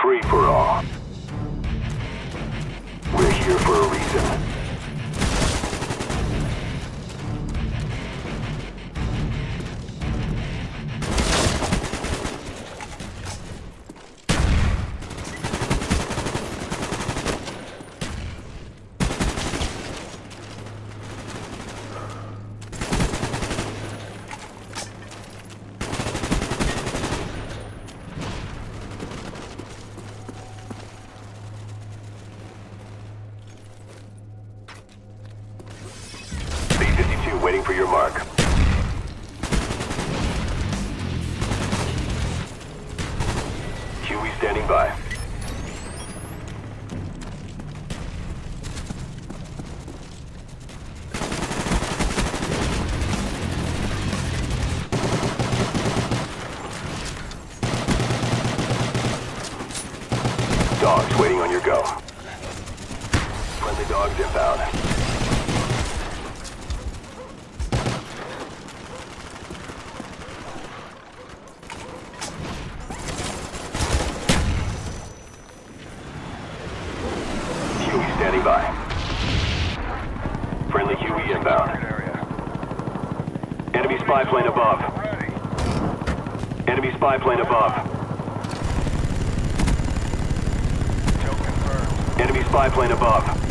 Free for all. We're here for a reason. Your mark. Huey standing by. Dogs waiting on your go. Friendly dogs inbound. Huey standing by. Friendly inbound. Enemy spy plane above. Enemy spy plane above. Enemy spy plane above.